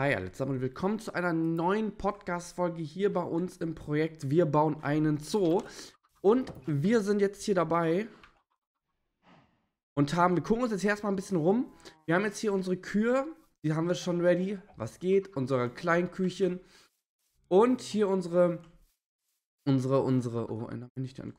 Hi alle zusammen und willkommen zu einer neuen Podcast-Folge hier bei uns im Projekt Wir bauen einen Zoo. Und wir sind jetzt hier dabei und haben, wir gucken uns jetzt erstmal ein bisschen rum. Wir haben jetzt hier unsere Kühe, die haben wir schon ready. Was geht? Unsere kleinen Küchen. Und hier unsere, unsere, unsere, oh, da bin ich dann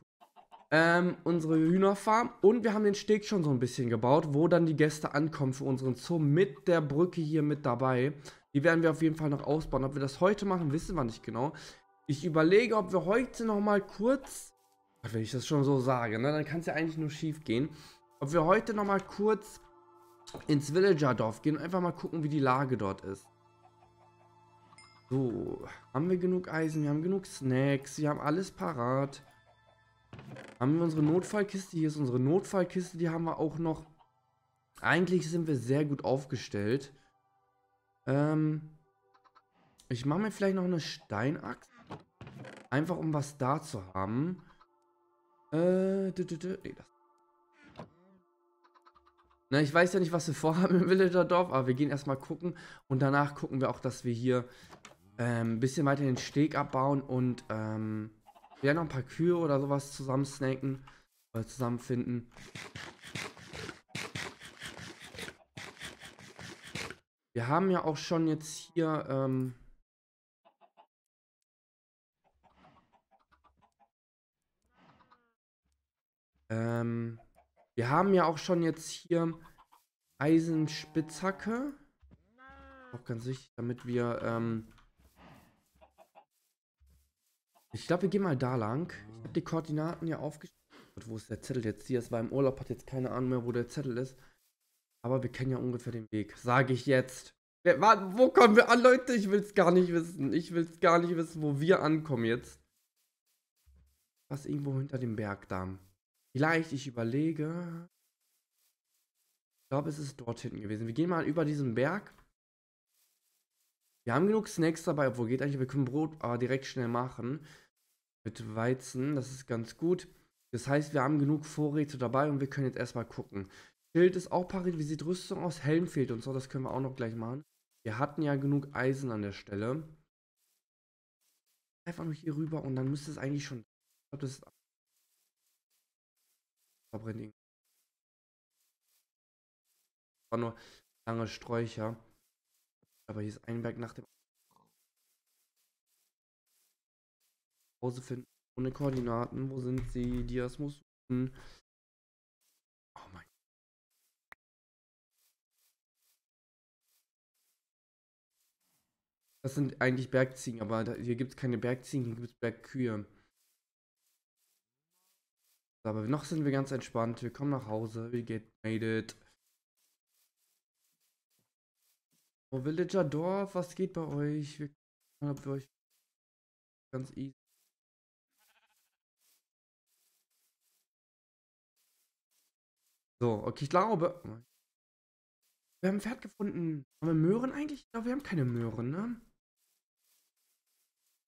ähm, unsere Hühnerfarm und wir haben den Steg schon so ein bisschen gebaut, wo dann die Gäste ankommen für unseren Zoo mit der Brücke hier mit dabei. Die werden wir auf jeden Fall noch ausbauen. Ob wir das heute machen, wissen wir nicht genau. Ich überlege, ob wir heute noch mal kurz, wenn ich das schon so sage, ne, dann kann es ja eigentlich nur schief gehen. Ob wir heute noch mal kurz ins Villager-Dorf gehen und einfach mal gucken, wie die Lage dort ist. So, haben wir genug Eisen, wir haben genug Snacks, wir haben alles parat. Haben wir unsere Notfallkiste, hier ist unsere Notfallkiste, die haben wir auch noch. Eigentlich sind wir sehr gut aufgestellt. Ähm, ich mache mir vielleicht noch eine Steinaxt. Einfach um was da zu haben. Äh, nee, das. Na, ich weiß ja nicht, was wir vorhaben im Villager-Dorf, aber wir gehen erstmal gucken. Und danach gucken wir auch, dass wir hier ähm, ein bisschen weiter den Steg abbauen und ähm, ja noch ein paar Kühe oder sowas zusammen snacken oder zusammenfinden. Wir haben ja auch schon jetzt hier, ähm, ähm, wir haben ja auch schon jetzt hier Eisenspitzhacke. Auch ganz wichtig, damit wir, ähm, ich glaube, wir gehen mal da lang. Ich habe die Koordinaten hier aufgeschrieben. Wo ist der Zettel jetzt hier? Es war im Urlaub, hat jetzt keine Ahnung mehr, wo der Zettel ist. Aber wir kennen ja ungefähr den Weg. Sage ich jetzt. Wer, wo kommen wir an, Leute? Ich will es gar nicht wissen. Ich will es gar nicht wissen, wo wir ankommen jetzt. Was irgendwo hinter dem Bergdamm. Vielleicht, ich überlege. Ich glaube, es ist dort hinten gewesen. Wir gehen mal über diesen Berg. Wir haben genug Snacks dabei, obwohl geht eigentlich, wir können Brot aber direkt schnell machen. Mit Weizen, das ist ganz gut. Das heißt, wir haben genug Vorräte dabei und wir können jetzt erstmal gucken. Schild ist auch pariert. Wie sieht Rüstung aus? Helm fehlt uns so, das können wir auch noch gleich machen. Wir hatten ja genug Eisen an der Stelle. Einfach nur hier rüber und dann müsste es eigentlich schon. Ich glaube, das ist. Verbrennen. War nur lange Sträucher. Aber hier ist ein Berg nach dem. Hause finden. Ohne Koordinaten. Wo sind sie? Dias muss suchen. Das sind eigentlich Bergziegen, aber da, hier gibt es keine Bergziegen, hier gibt es Bergkühe. Aber noch sind wir ganz entspannt. Wir kommen nach Hause. Wir get made it. Oh, Villager Dorf, was geht bei euch? Wir ob wir euch ganz easy. So, okay, ich glaube. Wir haben ein Pferd gefunden. Haben wir Möhren eigentlich? Ich glaube, wir haben keine Möhren, ne?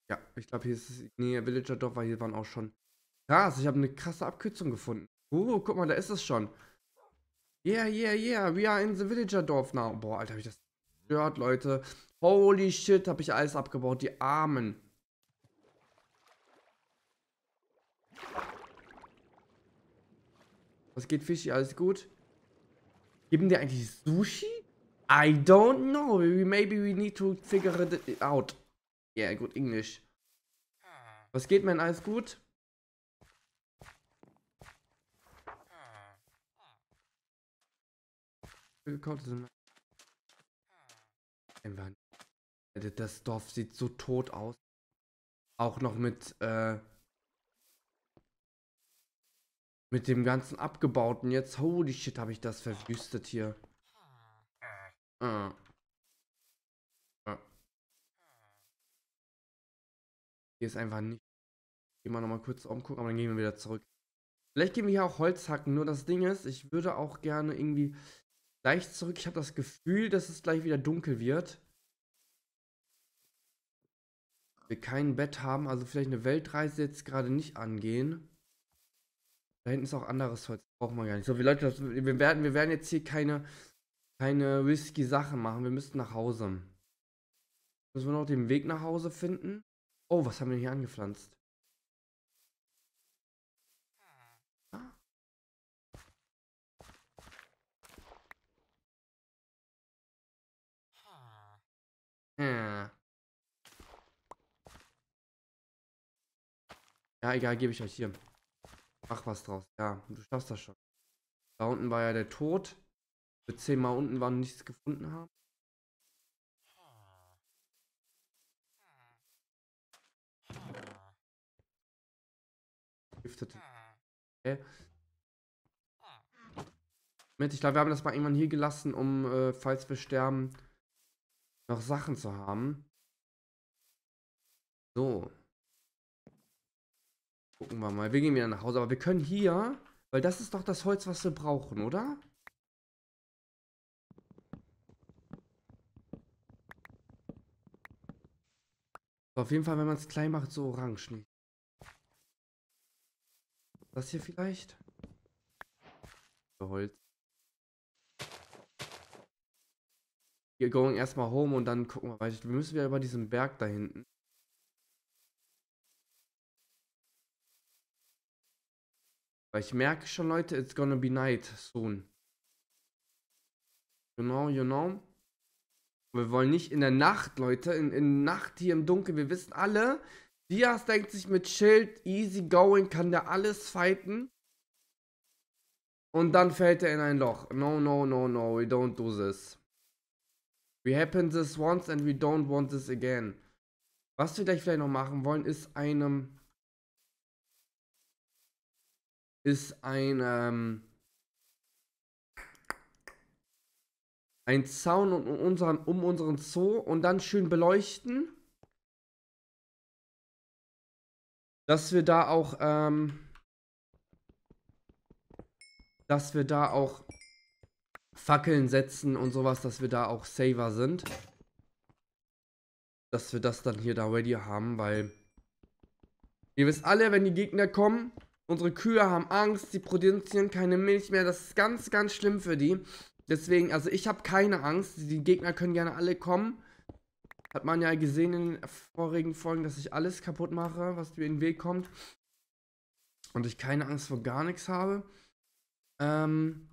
Ja, ich glaube, hier ist es. Nee, Villager Dorf war hier waren auch schon. Krass, ich habe eine krasse Abkürzung gefunden. Oh, guck mal, da ist es schon. Yeah, yeah, yeah, we are in the Villager Dorf now. Boah, Alter, hab ich das gehört, Leute. Holy shit, habe ich alles abgebaut, die Armen. Was geht, Fischi? Alles gut? Geben die eigentlich Sushi? I don't know. Maybe we need to figure it out. Yeah, gut, Englisch. Was geht, man? Alles gut? Das Dorf sieht so tot aus. Auch noch mit, äh, mit dem ganzen Abgebauten jetzt. Holy shit, habe ich das verwüstet hier. Äh. Hier ist einfach nicht. Gehen wir nochmal kurz umgucken, aber dann gehen wir wieder zurück. Vielleicht gehen wir hier auch Holz hacken. Nur das Ding ist, ich würde auch gerne irgendwie gleich zurück. Ich habe das Gefühl, dass es gleich wieder dunkel wird. Wir kein Bett haben, also vielleicht eine Weltreise jetzt gerade nicht angehen. Da hinten ist auch anderes Holz. Brauchen wir gar nicht. So, wie Leute, das, wir, werden, wir werden jetzt hier keine, keine risky Sachen machen. Wir müssen nach Hause. Müssen wir noch den Weg nach Hause finden? Oh, was haben wir hier angepflanzt? Ah. Ja. Ja, egal, gebe ich euch hier. Mach was draus. Ja, du schaffst das schon. Da unten war ja der Tod. Wir zehnmal unten waren nichts gefunden haben. Giftete. Okay. Moment, ich glaube, wir haben das mal irgendwann hier gelassen, um, äh, falls wir sterben, noch Sachen zu haben. So. Gucken wir mal. Wir gehen wieder nach Hause. Aber wir können hier, weil das ist doch das Holz, was wir brauchen, oder? Auf jeden Fall, wenn man es klein macht, so orange nicht. Das hier vielleicht? Holz. Wir gehen erstmal home und dann gucken wir weiter. Wir müssen wieder über diesen Berg da hinten. Weil ich merke schon, Leute, it's gonna be night soon. You know, you know. Wir wollen nicht in der Nacht, Leute, in, in Nacht hier im Dunkeln. Wir wissen alle, Diaz denkt sich mit Schild, easy going, kann der alles fighten. Und dann fällt er in ein Loch. No, no, no, no, we don't do this. We happen this once and we don't want this again. Was wir gleich vielleicht noch machen wollen, ist einem... Ist ein, ähm, ein Zaun um unseren, um unseren Zoo und dann schön beleuchten. Dass wir da auch, ähm, dass wir da auch Fackeln setzen und sowas, dass wir da auch Saver sind. Dass wir das dann hier da ready haben, weil ihr wisst alle, wenn die Gegner kommen, unsere Kühe haben Angst, sie produzieren keine Milch mehr, das ist ganz, ganz schlimm für die. Deswegen, also ich habe keine Angst. Die Gegner können gerne alle kommen. Hat man ja gesehen in den vorigen Folgen, dass ich alles kaputt mache, was mir in den Weg kommt. Und ich keine Angst vor gar nichts habe. Ähm,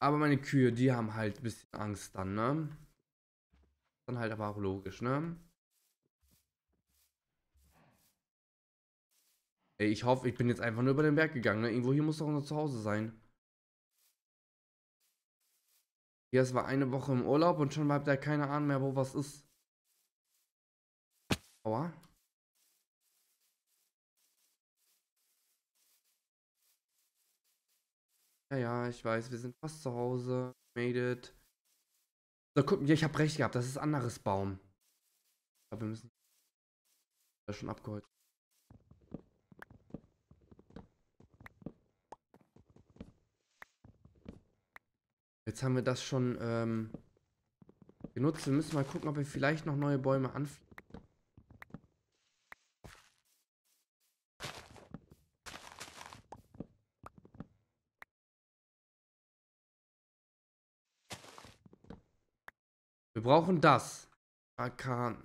aber meine Kühe, die haben halt ein bisschen Angst dann, ne? Dann halt aber auch logisch, ne? Ey, ich hoffe, ich bin jetzt einfach nur über den Berg gegangen, ne? Irgendwo hier muss doch unser Zuhause sein. Ja, es war eine Woche im Urlaub und schon bleibt er keine Ahnung mehr, wo was ist. Aua. Ja, ja, ich weiß, wir sind fast zu Hause. Made it. So, guck, ich habe recht gehabt, das ist anderes Baum. Aber wir müssen. Das schon abgeholt. Jetzt haben wir das schon ähm, genutzt. Wir müssen mal gucken, ob wir vielleicht noch neue Bäume anpflanzen. Brauchen das. Arkan.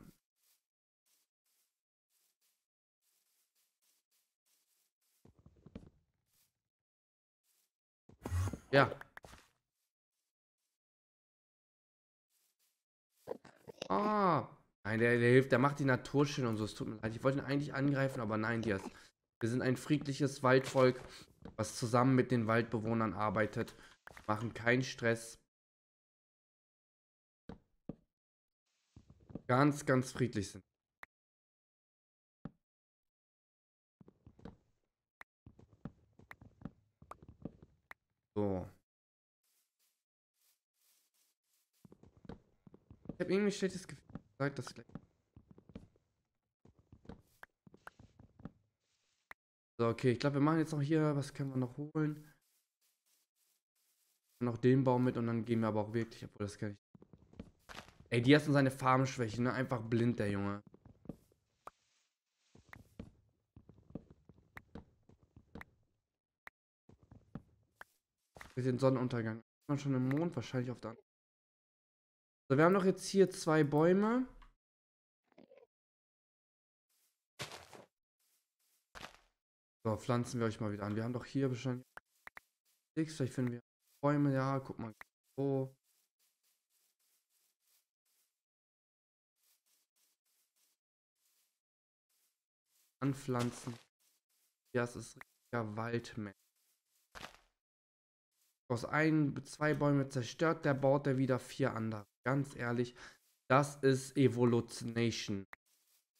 Ja. Ah. Nein, der, der hilft, der macht die Natur schön und so. Es tut mir leid. Ich wollte ihn eigentlich angreifen, aber nein, Dias. Wir sind ein friedliches Waldvolk, was zusammen mit den Waldbewohnern arbeitet. Machen keinen Stress. Ganz, ganz friedlich sind. So. Ich habe irgendwie schlechtes Gefühl. Sagt das gleich. So, okay, ich glaube, wir machen jetzt noch hier, was können wir noch holen? Noch den Baum mit und dann gehen wir aber auch wirklich, obwohl das kann ich. Ey, die hatten seine Farmschwäche, ne? Einfach blind, der Junge. Mit dem Sonnenuntergang. Ist man schon im Mond? Wahrscheinlich auf der anderen. So, wir haben doch jetzt hier zwei Bäume. So, pflanzen wir euch mal wieder an. Wir haben doch hier wahrscheinlich nichts. Vielleicht finden wir Bäume. Ja, guck mal. So. Anpflanzen. Ja, es ist richtiger Waldmensch. Aus ein, zwei Bäume zerstört, der baut er wieder vier andere. Ganz ehrlich, das ist Evolutionation.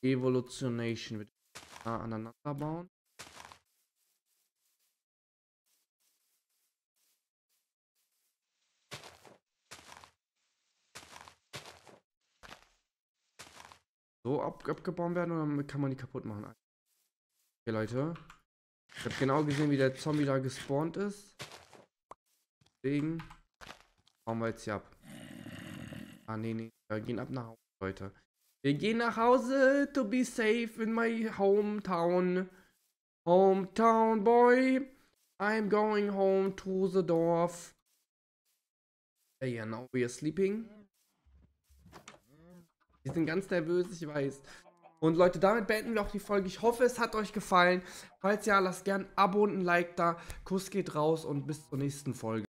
Evolutionation. Wir aneinander bauen. so ab abgebaut werden oder kann man die kaputt machen? Okay, Leute. Ich habe genau gesehen, wie der Zombie da gespawnt ist. Deswegen bauen wir jetzt hier ab. Ah, nee, nee. Wir gehen ab nach Hause, Leute. Wir gehen nach Hause to be safe in my hometown. Hometown boy. I'm going home to the Dorf. Yeah, now we are sleeping. Die sind ganz nervös, ich weiß. Und Leute, damit beenden wir auch die Folge. Ich hoffe, es hat euch gefallen. Falls ja, lasst gern ein Abo und ein Like da. Kuss geht raus und bis zur nächsten Folge.